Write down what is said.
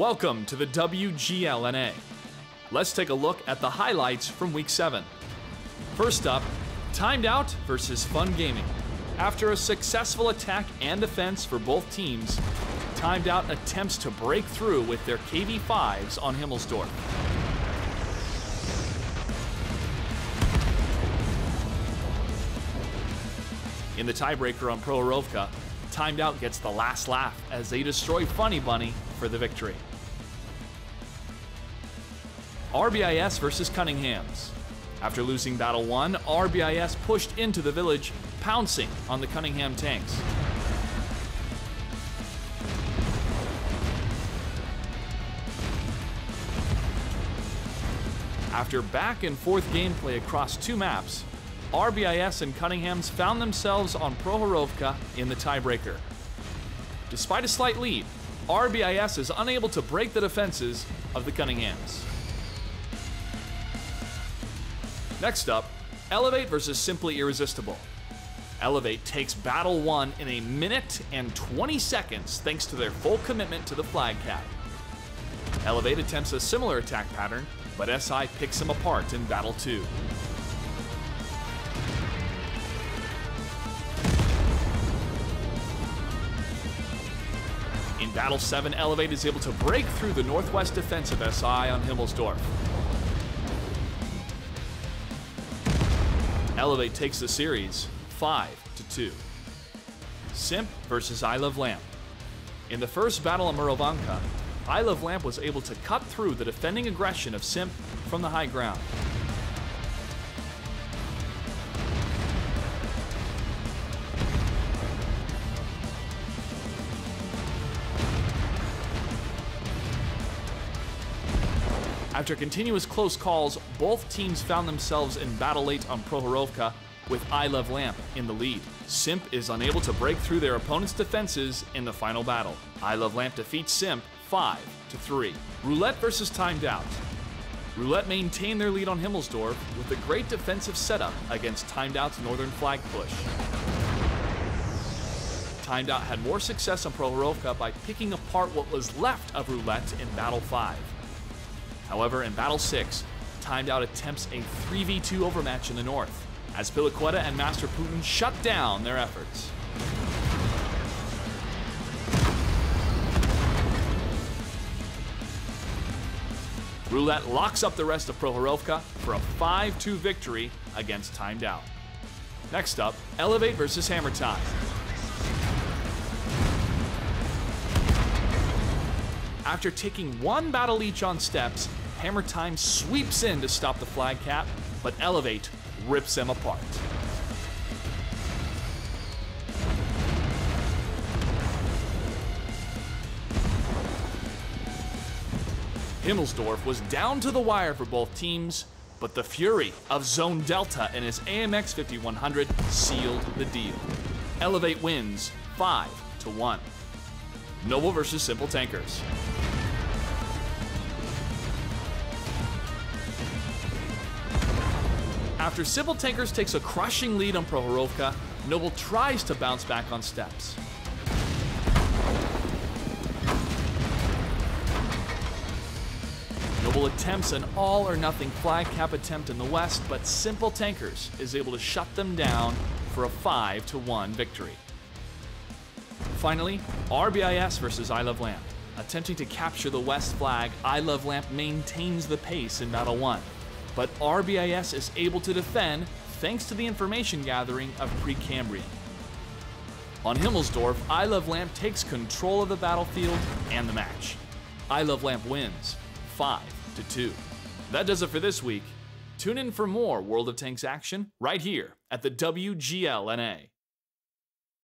Welcome to the WGLNA. Let's take a look at the highlights from Week 7. First up, Timed Out versus Fun Gaming. After a successful attack and defense for both teams, Timed Out attempts to break through with their KV-5s on Himmelsdorf. In the tiebreaker on Prokhorovka, Timed Out gets the last laugh as they destroy Funny Bunny for the victory. RBIS versus Cunningham's. After losing Battle 1, RBIS pushed into the village, pouncing on the Cunningham tanks. After back and forth gameplay across two maps, RBIS and Cunningham's found themselves on Prokhorovka in the tiebreaker. Despite a slight lead, RBIS is unable to break the defenses of the Cunninghams. Next up, Elevate versus Simply Irresistible. Elevate takes Battle 1 in a minute and 20 seconds thanks to their full commitment to the flag cap. Elevate attempts a similar attack pattern, but SI picks him apart in Battle 2. In Battle 7, Elevate is able to break through the northwest defense of SI on Himmelsdorf. Elevate takes the series 5 to 2. Simp versus I Love Lamp. In the first battle of Murovanka, I Love Lamp was able to cut through the defending aggression of Simp from the high ground. After continuous close calls, both teams found themselves in battle late on Prokhorovka with I Love Lamp in the lead. Simp is unable to break through their opponent's defenses in the final battle. I Love Lamp defeats Simp 5 to 3. Roulette versus Timed Out. Roulette maintained their lead on Himmelsdorf with a great defensive setup against Timed Out's Northern Flag push. Timed Out had more success on Prokhorovka by picking apart what was left of Roulette in Battle 5. However, in Battle 6, Timed Out attempts a 3v2 overmatch in the north, as Piliqueta and Master Putin shut down their efforts. Roulette locks up the rest of Prokhorovka for a 5-2 victory against Timed Out. Next up, Elevate versus Hammer Time. After taking one battle each on Steppes, Hammer Time sweeps in to stop the flag cap, but Elevate rips them apart. Himmelsdorf was down to the wire for both teams, but the fury of Zone Delta and his AMX 5100 sealed the deal. Elevate wins 5 to 1. Noble versus Simple Tankers. After Simple Tankers takes a crushing lead on Prokhorovka, Noble tries to bounce back on Steppes. Noble attempts an all or nothing flag cap attempt in the west, but Simple Tankers is able to shut them down for a 5 to 1 victory. Finally, RBIS versus I Love Lamp. Attempting to capture the west flag, I Love Lamp maintains the pace in Battle 1 but RBIS is able to defend thanks to the information gathering of Precambrian. On Himmelsdorf, I Love Lamp takes control of the battlefield and the match. I Love Lamp wins 5 to 2. That does it for this week. Tune in for more World of Tanks action right here at the WGLNA.